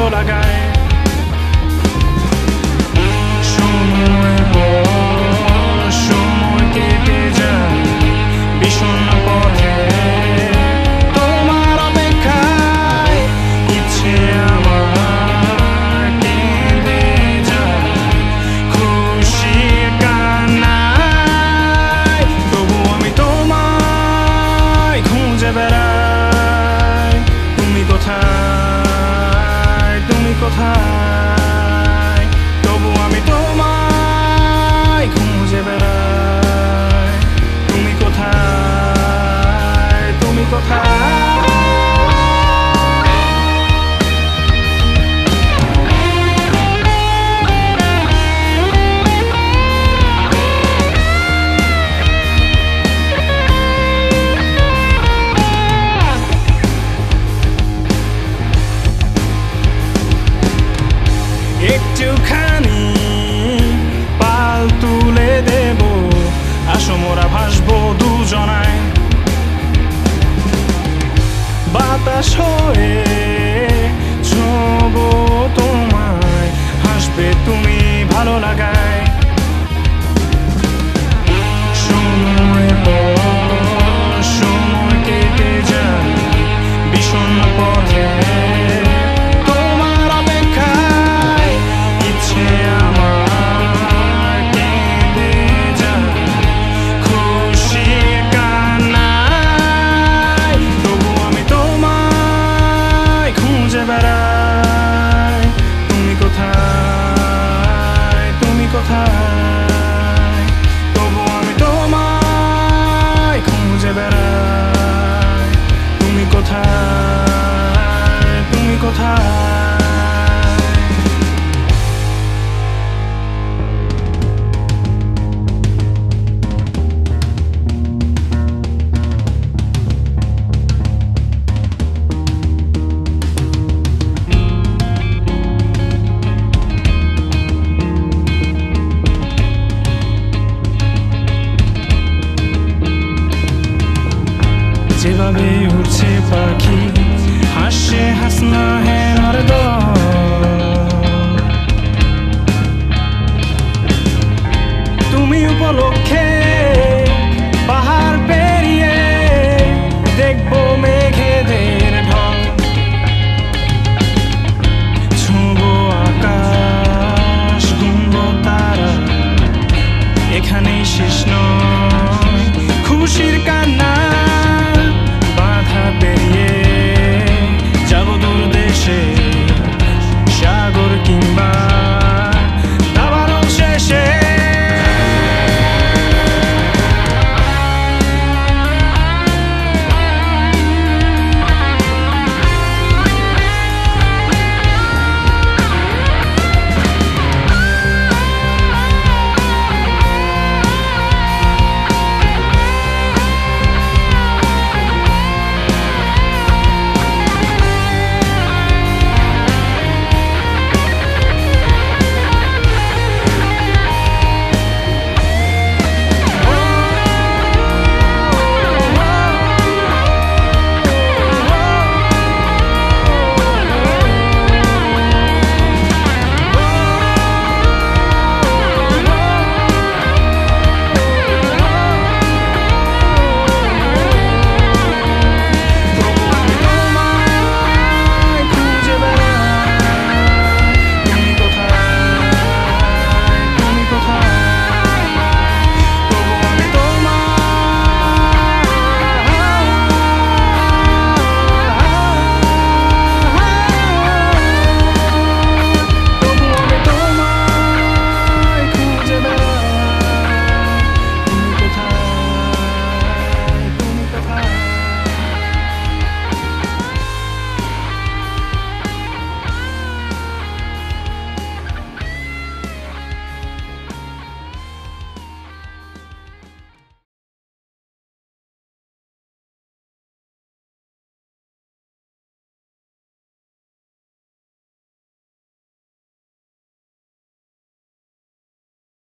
solo la cae. দুজনায় বাতাস হয়ে ছোব তোমায়। হাসবে তুমি ভালো লাগায় 先走しはすのへ乗る